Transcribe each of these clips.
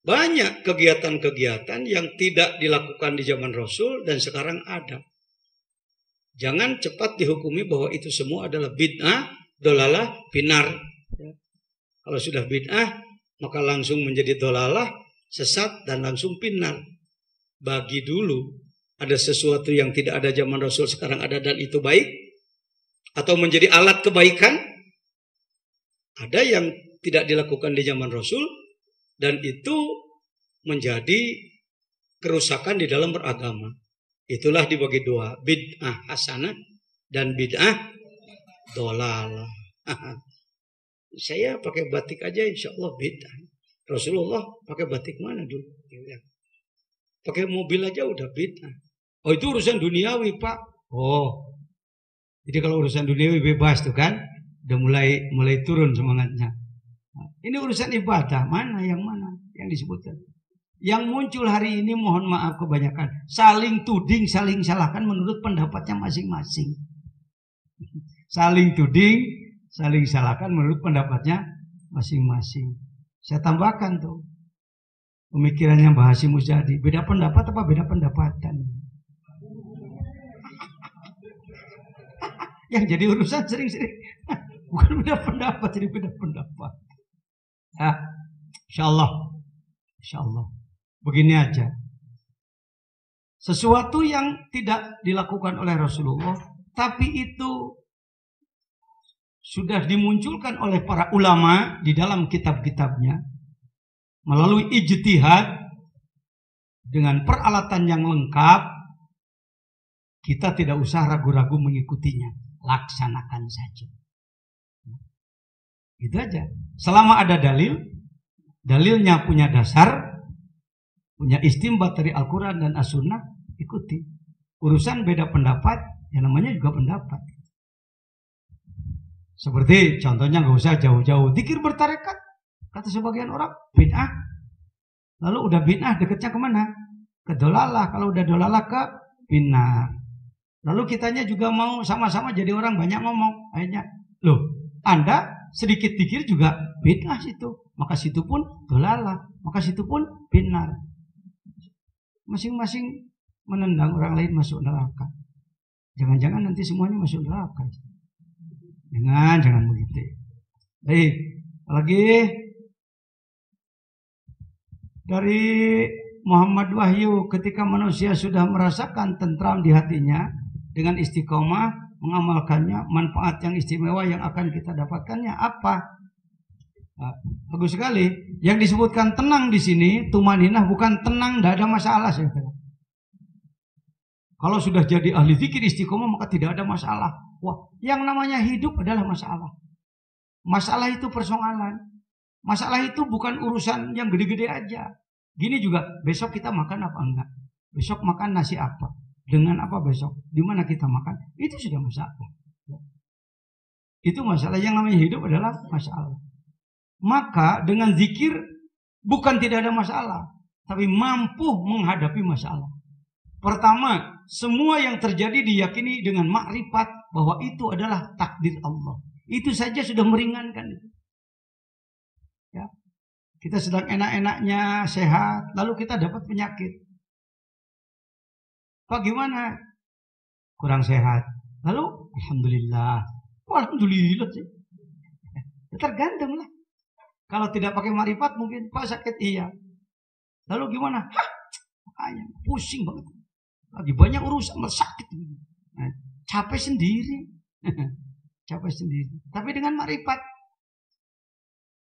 Banyak kegiatan-kegiatan yang tidak dilakukan di zaman Rasul dan sekarang ada. Jangan cepat dihukumi bahwa itu semua adalah bid'ah, dolalah, binar. Ya. Kalau sudah bid'ah, maka langsung menjadi dolalah, sesat, dan langsung pinar. Bagi dulu, ada sesuatu yang tidak ada zaman Rasul sekarang ada dan itu baik? Atau menjadi alat kebaikan? Ada yang tidak dilakukan di zaman Rasul, dan itu menjadi kerusakan di dalam beragama. Itulah dibagi dua, bid'ah hasanah dan bid'ah dolal. Saya pakai batik aja insya Allah bid'ah. Rasulullah pakai batik mana dulu? Pakai mobil aja udah bid'ah. Oh itu urusan duniawi pak. Oh, jadi kalau urusan duniawi bebas tuh kan, udah mulai mulai turun semangatnya. Ini urusan ibadah, mana yang mana yang disebutkan? Yang muncul hari ini mohon maaf kebanyakan saling tuding, saling salahkan menurut pendapatnya masing-masing. Saling tuding, saling salahkan menurut pendapatnya masing-masing. Saya tambahkan tuh pemikirannya Mbah Hasim Mujadi. Beda pendapat apa beda pendapatan? Yang jadi urusan sering-sering bukan beda pendapat, jadi beda pendapat. Ya, insya Allah. Insya Allah. Begini aja. Sesuatu yang tidak dilakukan oleh Rasulullah, tapi itu sudah dimunculkan oleh para ulama di dalam kitab-kitabnya melalui ijtihad dengan peralatan yang lengkap kita tidak usah ragu-ragu mengikutinya laksanakan saja Gitu aja. Selama ada dalil, dalilnya punya dasar, punya istimbat dari Al-Quran dan As-Sunnah, ikuti. Urusan beda pendapat, yang namanya juga pendapat. Seperti contohnya nggak usah jauh-jauh. Dikir bertarekat, kata sebagian orang, bid'ah. Lalu udah bid'ah deketnya ke mana? Ke dolalah. Kalau udah dolalah ke binar. Lalu kitanya juga mau sama-sama jadi orang banyak ngomong. Akhirnya, loh, Anda sedikit dikir juga bid'ah situ. Maka situ pun dolalah. Maka situ pun benar. Masing-masing menendang orang lain masuk neraka. Jangan-jangan nanti semuanya masuk neraka. Jangan, jangan begitu. Baik, lagi dari Muhammad Wahyu ketika manusia sudah merasakan tentram di hatinya dengan istiqomah mengamalkannya, manfaat yang istimewa yang akan kita dapatkannya apa? Nah, bagus sekali. Yang disebutkan tenang di sini, tumaninah bukan tenang, tidak ada masalah. Saya Kalau sudah jadi ahli fikir istiqomah maka tidak ada masalah. Wah, yang namanya hidup adalah masalah. Masalah itu persoalan. Masalah itu bukan urusan yang gede-gede aja. Gini juga, besok kita makan apa enggak? Besok makan nasi apa? Dengan apa besok, di mana kita makan, itu sudah masalah. Itu masalah yang namanya hidup adalah masalah. Maka dengan zikir bukan tidak ada masalah, tapi mampu menghadapi masalah. Pertama, semua yang terjadi diyakini dengan makrifat bahwa itu adalah takdir Allah. Itu saja sudah meringankan itu. Ya. Kita sedang enak-enaknya sehat, lalu kita dapat penyakit. Pak gimana? Kurang sehat. Lalu, Alhamdulillah. Oh, Alhamdulillah sih. Ya, tergantung lah. Kalau tidak pakai marifat mungkin Pak sakit iya. Lalu gimana? Hah, makanya pusing banget. Lagi banyak urusan sakit. Nah, capek sendiri. capek sendiri. Tapi dengan marifat.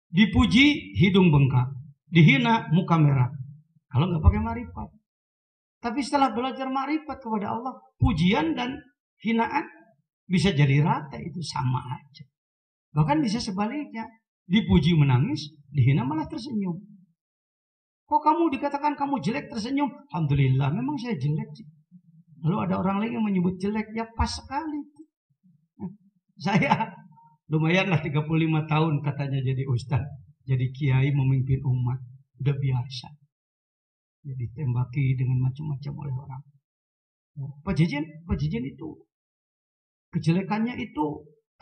Dipuji hidung bengkak. Dihina muka merah. Kalau nggak pakai marifat. Tapi setelah belajar makrifat kepada Allah, pujian dan hinaan bisa jadi rata itu sama aja. Bahkan bisa sebaliknya, dipuji menangis, dihina malah tersenyum. Kok kamu dikatakan kamu jelek tersenyum? Alhamdulillah, memang saya jelek. Lalu ada orang lain yang menyebut jelek, ya pas sekali. Saya lumayan lah 35 tahun katanya jadi ustaz. Jadi kiai memimpin umat. Udah biasa ya, ditembaki dengan macam-macam oleh orang. Nah, Pak Jejen itu kejelekannya itu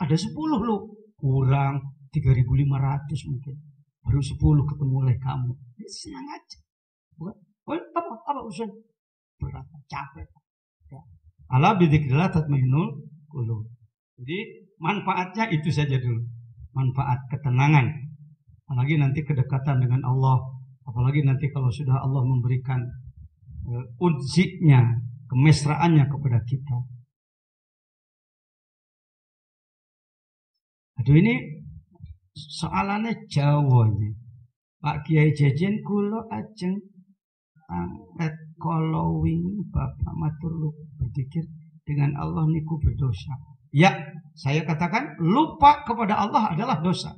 ada 10 loh, kurang 3.500 mungkin. Baru 10 ketemu oleh kamu. senang aja. Bukan? Oh, apa apa urusan berat, capek. Ya. Allah bidzikrillah tatmainul qulub. Jadi manfaatnya itu saja dulu. Manfaat ketenangan. Apalagi nanti kedekatan dengan Allah. Apalagi nanti kalau sudah Allah memberikan uh, ujinya, kemesraannya kepada kita. Aduh ini soalannya jauh ini. Pak Kiai Jejen kulo ajeng angkat kolowing Bapak matur berpikir dengan Allah niku berdosa. Ya, saya katakan lupa kepada Allah adalah dosa.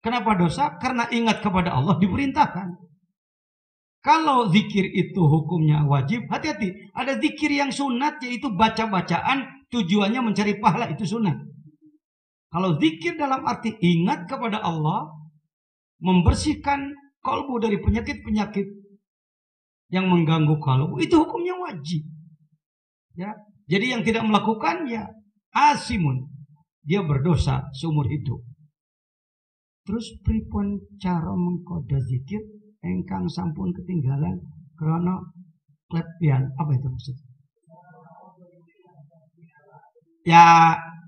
Kenapa dosa? Karena ingat kepada Allah diperintahkan. Kalau zikir itu hukumnya wajib, hati-hati. Ada zikir yang sunat yaitu baca-bacaan tujuannya mencari pahala itu sunat. Kalau zikir dalam arti ingat kepada Allah, membersihkan kalbu dari penyakit-penyakit yang mengganggu kalbu itu hukumnya wajib. Ya. Jadi yang tidak melakukan ya asimun. Dia berdosa seumur hidup. Terus pripun cara mengkoda zikir engkang sampun ketinggalan krono klepian apa itu maksudnya? Ya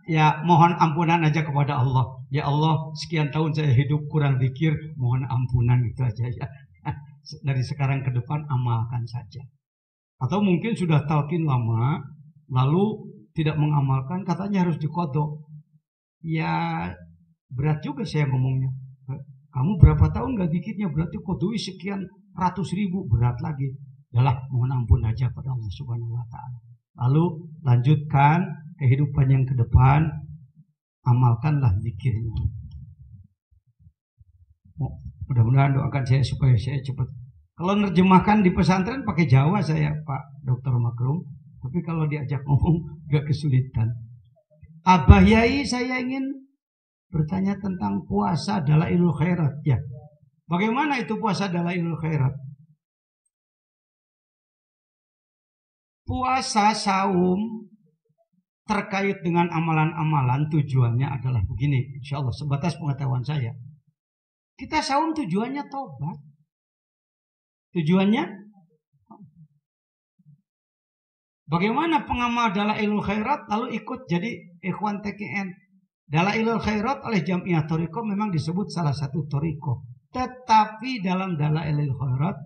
ya mohon ampunan aja kepada Allah. Ya Allah, sekian tahun saya hidup kurang zikir, mohon ampunan itu aja ya dari sekarang ke depan amalkan saja. Atau mungkin sudah talkin lama, lalu tidak mengamalkan, katanya harus dikodok. Ya berat juga saya ngomongnya. Kamu berapa tahun gak dikitnya berarti kodoi sekian ratus ribu berat lagi. Yalah mohon ampun aja pada Allah Subhanahu Wa Taala. Lalu lanjutkan kehidupan yang ke depan, amalkanlah zikirnya. Mudah-mudahan doakan saya supaya saya cepat. Kalau nerjemahkan di pesantren pakai Jawa saya Pak Dr. Makrum. Tapi kalau diajak ngomong gak kesulitan. Abah Yai saya ingin bertanya tentang puasa adalah ilmu khairat. Ya. Bagaimana itu puasa adalah ilmu khairat? Puasa saum terkait dengan amalan-amalan tujuannya adalah begini. Insya Allah sebatas pengetahuan saya. Kita saum tujuannya tobat. Tujuannya Bagaimana pengamal ilmu khairat lalu ikut jadi ikhwan TKN. Ilmu khairat oleh Jamiah Toriko memang disebut salah satu Toriko. Tetapi dalam ilmu khairat,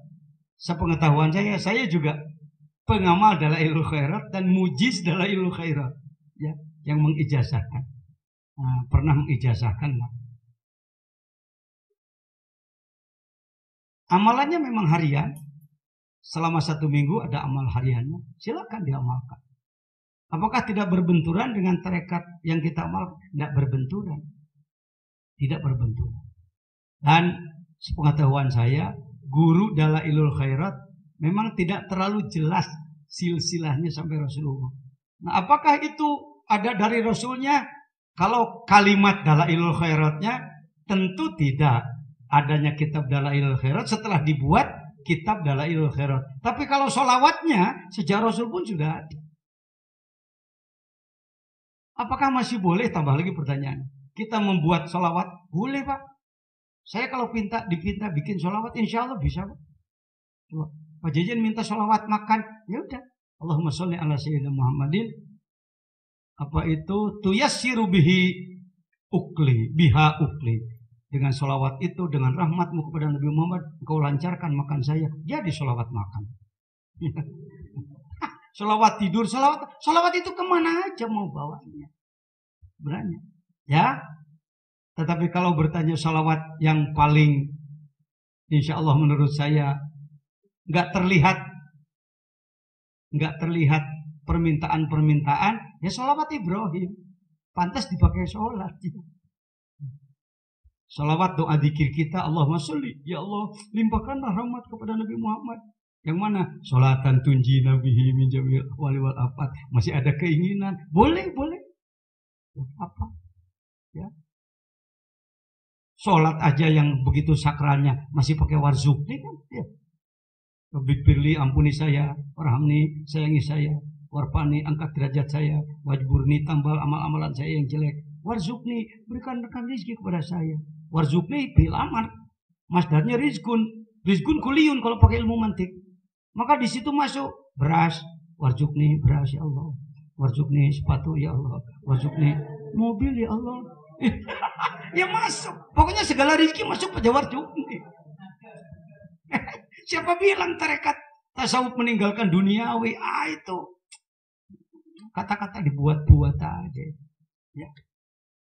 sepengetahuan saya, saya juga pengamal ilmu khairat dan mujiz ilmu khairat. Ya, yang mengijazahkan. Nah, pernah mengijazahkan. Amalannya memang harian. Selama satu minggu ada amal hariannya. Silakan diamalkan. Apakah tidak berbenturan dengan terekat yang kita amal? Tidak berbenturan. Tidak berbenturan. Dan sepengetahuan saya, guru dalam ilul khairat memang tidak terlalu jelas silsilahnya sampai Rasulullah. Nah, apakah itu ada dari Rasulnya? Kalau kalimat dalam ilul khairatnya tentu tidak adanya kitab Dalailul Khairat setelah dibuat kitab Dalailul Khairat. Tapi kalau solawatnya sejak Rasul pun sudah ada. Apakah masih boleh tambah lagi pertanyaan? Kita membuat solawat boleh pak. Saya kalau pinta dipinta bikin solawat insya Allah bisa pak. Pak Jajan minta solawat makan ya udah. Allahumma sholli ala sayyidina Muhammadin. Apa itu tuyassiru bihi ukli biha ukli dengan solawat itu, dengan rahmatmu kepada Nabi Muhammad, engkau lancarkan makan saya. Jadi solawat makan. solawat tidur, solawat, solawat itu ke mana aja mau bawanya. Berani. Ya. Tetapi kalau bertanya solawat yang paling, insya Allah menurut saya, nggak terlihat, nggak terlihat permintaan-permintaan, ya solawat Ibrahim. Pantas dipakai sholat. Salawat doa dikir kita Allahumma sholli ya Allah limpahkanlah rahmat kepada Nabi Muhammad. Yang mana? Salatan tunji nabihi min jamil wali wal afat. Masih ada keinginan. Boleh, boleh. Apa? Ya. Sholat aja yang begitu sakralnya masih pakai warzukni kan? Ya. Bikpirli ampuni saya, warhamni sayangi saya, warpani angkat derajat saya, wajburni tambal amal-amalan saya yang jelek, warzukni berikan rekan rezeki kepada saya, Warzukni bil amar. Masdarnya rizkun. Rizkun kuliun kalau pakai ilmu mantik. Maka di situ masuk beras, warjuk nih beras ya Allah. Warjuk nih sepatu ya Allah. Warjuk nih mobil ya Allah. ya masuk. Pokoknya segala rezeki masuk pada warjuk nih. Siapa bilang tarekat tasawuf meninggalkan duniawi? Ah itu kata-kata dibuat-buat aja. Ya.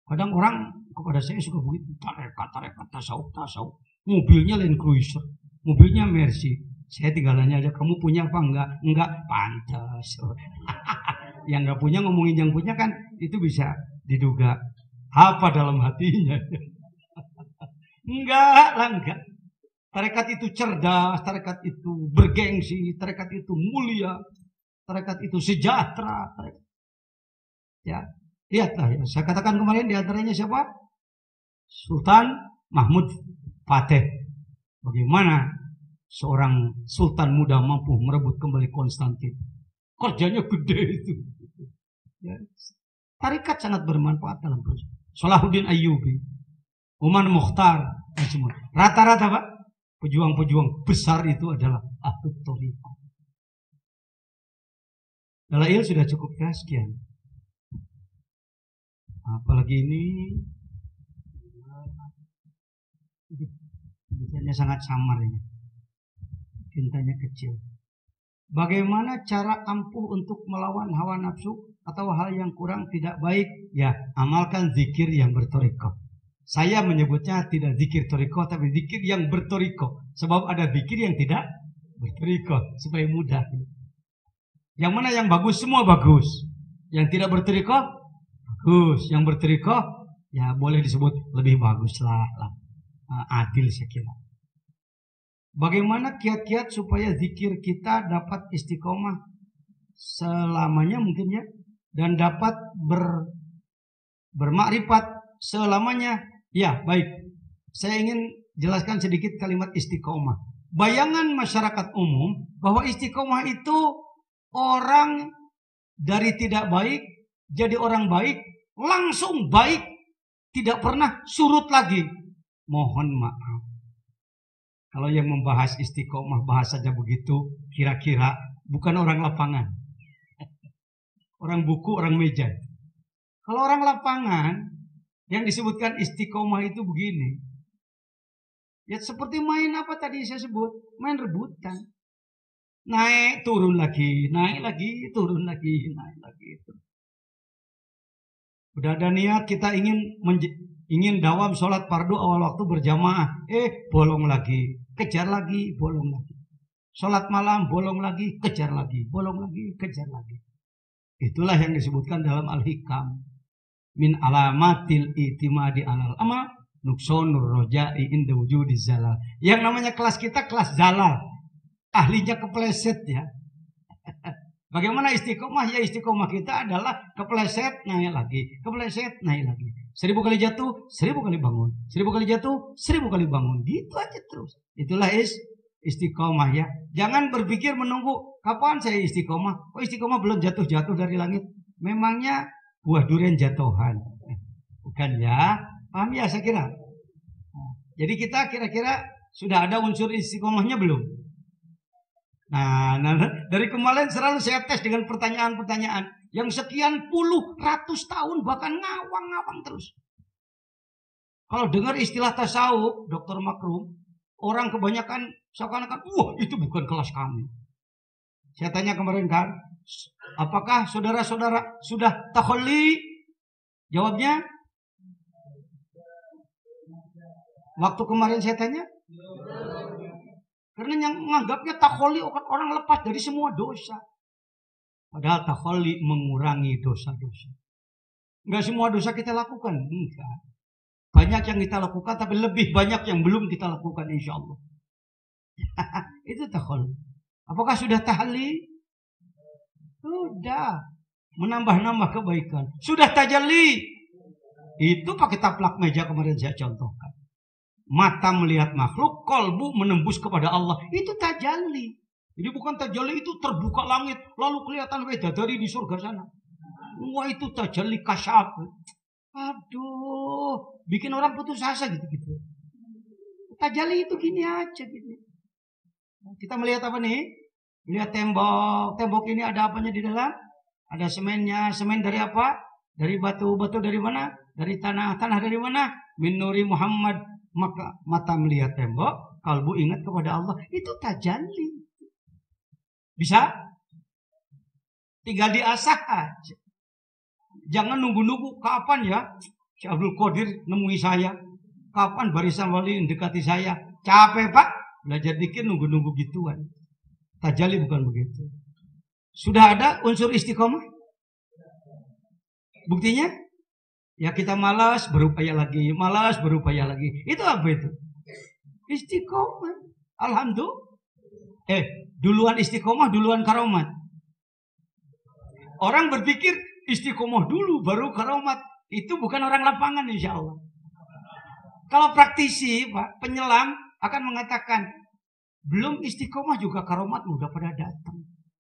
Kadang orang kepada saya suka begitu tarekat tarekat tasawuf tasawuf. Mobilnya Land Cruiser, mobilnya Mercy. Saya tinggalannya aja. Kamu punya apa enggak? Enggak pantas. yang enggak punya ngomongin yang punya kan itu bisa diduga apa dalam hatinya. enggak lah enggak. Tarekat itu cerdas, tarekat itu bergengsi, tarekat itu mulia, tarekat itu sejahtera. Ya, lihatlah ya. Saya katakan kemarin di antaranya siapa? Sultan Mahmud Fateh. Bagaimana seorang sultan muda mampu merebut kembali Konstantin? Kerjanya gede itu. Ya. Tarikat sangat bermanfaat dalam proses. Salahuddin Ayyubi, Umar Mukhtar, Rata-rata Pak, pejuang-pejuang besar itu adalah ahli toriko. Dalail sudah cukup ya sekian. Apalagi ini Bintanya sangat samar ini. Bintanya kecil. Bagaimana cara ampuh untuk melawan hawa nafsu atau hal yang kurang tidak baik? Ya, amalkan zikir yang bertoriko. Saya menyebutnya tidak zikir toriko, tapi zikir yang bertoriko. Sebab ada zikir yang tidak bertoriko, supaya mudah. Yang mana yang bagus, semua bagus. Yang tidak bertoriko, bagus. Yang bertoriko, ya boleh disebut lebih bagus lah. lah. Adil saya. Bagaimana kiat-kiat supaya zikir kita dapat istiqomah selamanya mungkin ya dan dapat ber bermakrifat selamanya Ya, baik. Saya ingin jelaskan sedikit kalimat istiqomah. Bayangan masyarakat umum bahwa istiqomah itu orang dari tidak baik jadi orang baik, langsung baik, tidak pernah surut lagi. Mohon maaf. Kalau yang membahas istiqomah bahasanya begitu, kira-kira bukan orang lapangan. Orang buku, orang meja. Kalau orang lapangan, yang disebutkan istiqomah itu begini. Ya seperti main apa tadi saya sebut, main rebutan. Naik, turun lagi, naik lagi, turun lagi, naik lagi. Itu. Udah ada niat kita ingin ingin dawam sholat fardu awal waktu berjamaah. Eh, bolong lagi, kejar lagi, bolong lagi. Sholat malam, bolong lagi, kejar lagi, bolong lagi, kejar lagi. Itulah yang disebutkan dalam Al-Hikam min alamatil itimadi alal ama nuksonur rojai inda wujudi zalal. Yang namanya kelas kita kelas zalal. Ahlinya kepleset ya. Bagaimana istiqomah? Ya istiqomah kita adalah kepleset naik lagi, kepleset naik lagi. Seribu kali jatuh, seribu kali bangun. Seribu kali jatuh, seribu kali bangun. Gitu aja terus. Itulah is istiqomah ya. Jangan berpikir menunggu kapan saya istiqomah. Oh istiqomah belum jatuh-jatuh dari langit. Memangnya buah durian jatuhan. Bukan ya? Paham ya saya kira? Jadi kita kira-kira sudah ada unsur istiqomahnya belum? Nah, nah, dari kemarin selalu saya tes dengan pertanyaan-pertanyaan yang sekian puluh ratus tahun bahkan ngawang-ngawang terus. Kalau dengar istilah tasawuf, Dr. Makrum, orang kebanyakan seakan-akan, wah itu bukan kelas kami. Saya tanya kemarin kan, Apakah saudara-saudara sudah takholi? Jawabnya? Waktu kemarin saya tanya? Karena yang menganggapnya takholi orang lepas dari semua dosa. Padahal takholi mengurangi dosa-dosa. Enggak semua dosa kita lakukan. Enggak. Banyak yang kita lakukan, tapi lebih banyak yang belum kita lakukan insya Allah. Itu takholi. Apakah sudah tahli? Sudah. Menambah-nambah kebaikan. Sudah tajalli. Itu pakai taplak meja kemarin saya contohkan. Mata melihat makhluk, kolbu menembus kepada Allah. Itu tajalli. Jadi bukan tajalli itu terbuka langit. Lalu kelihatan dari di surga sana. Wah itu tajalli kasyaf. Aduh. Bikin orang putus asa gitu-gitu. Tajalli itu gini aja gitu. Kita melihat apa nih? Melihat tembok. Tembok ini ada apanya di dalam? Ada semennya. Semen dari apa? Dari batu. Batu dari mana? Dari tanah. Tanah dari mana? Minuri Muhammad. Maka mata melihat tembok. Kalbu ingat kepada Allah. Itu tajalli. Bisa? Tinggal diasah aja. Jangan nunggu-nunggu kapan ya Si Abdul Qadir nemui saya. Kapan barisan wali mendekati saya? Capek pak. Belajar dikit nunggu-nunggu gituan. Tajali bukan begitu. Sudah ada unsur istiqomah? Buktinya? Ya kita malas berupaya lagi. Malas berupaya lagi. Itu apa itu? Istiqomah. Alhamdulillah. Eh, duluan istiqomah, duluan karomat. Orang berpikir istiqomah dulu, baru karomat. Itu bukan orang lapangan insya Allah. Kalau praktisi, Pak, penyelam akan mengatakan, belum istiqomah juga karomat mudah pada datang.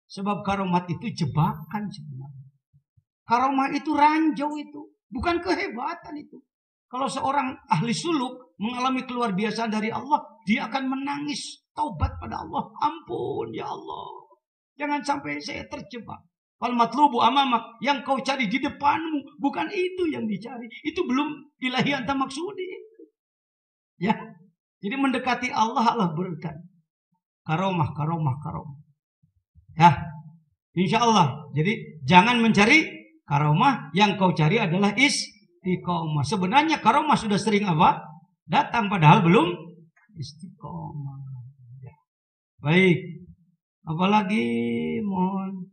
Sebab karomat itu jebakan sebenarnya. Karomah itu ranjau itu. Bukan kehebatan itu. Kalau seorang ahli suluk mengalami keluar biasa dari Allah, dia akan menangis taubat pada Allah. Ampun ya Allah. Jangan sampai saya terjebak. Fal matlubu amamak yang kau cari di depanmu bukan itu yang dicari. Itu belum ilahi anta maksudi. Ya. Jadi mendekati Allah Allah berikan karomah karomah karomah. Ya. Insya Allah. Jadi jangan mencari karomah yang kau cari adalah istiqomah. Sebenarnya karomah sudah sering apa? Datang padahal belum istiqomah. Baik. Apalagi mohon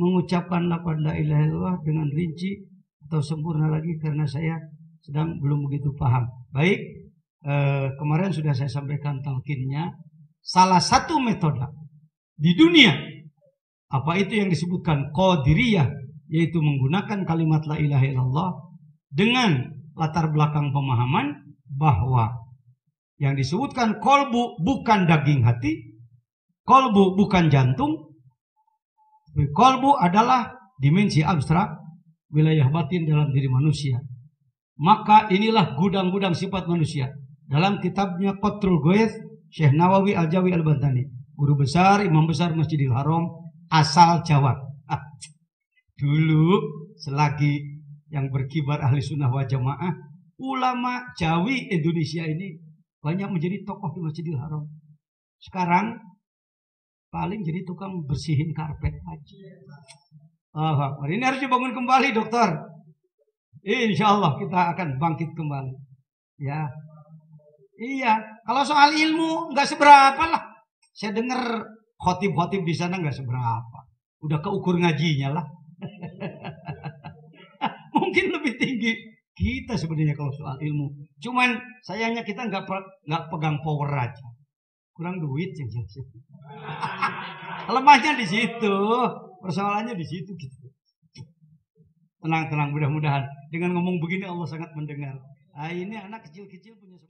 mengucapkan lafaz la ilaha illallah dengan rinci atau sempurna lagi karena saya sedang belum begitu paham. Baik, eh, kemarin sudah saya sampaikan talkinnya. Salah satu metode di dunia apa itu yang disebutkan qadiriyah yaitu menggunakan kalimat la ilaha illallah dengan latar belakang pemahaman bahwa yang disebutkan kolbu bukan daging hati, kolbu bukan jantung, Kolbu adalah dimensi abstrak wilayah batin dalam diri manusia. Maka inilah gudang-gudang sifat manusia. Dalam kitabnya Qatrul Goyeth, Syekh Nawawi Al-Jawi Al-Bantani. Guru besar, imam besar Masjidil Haram, asal Jawa. Ah, dulu selagi yang berkibar ahli sunnah wa jamaah, ulama Jawi Indonesia ini banyak menjadi tokoh di Masjidil Haram. Sekarang Paling jadi tukang bersihin karpet aja. Oh, ini harus dibangun kembali dokter. Insya Allah kita akan bangkit kembali. Ya, iya. Kalau soal ilmu nggak seberapa lah. Saya dengar khotib-khotib di sana nggak seberapa. Udah keukur ngajinya lah. Mungkin lebih tinggi kita sebenarnya kalau soal ilmu. Cuman sayangnya kita nggak nggak pegang power aja. Kurang duit ya lemahnya di situ. Persoalannya di situ gitu. Tenang tenang. Mudah-mudahan. Dengan ngomong begini Allah sangat mendengar. Nah, ini anak kecil-kecil punya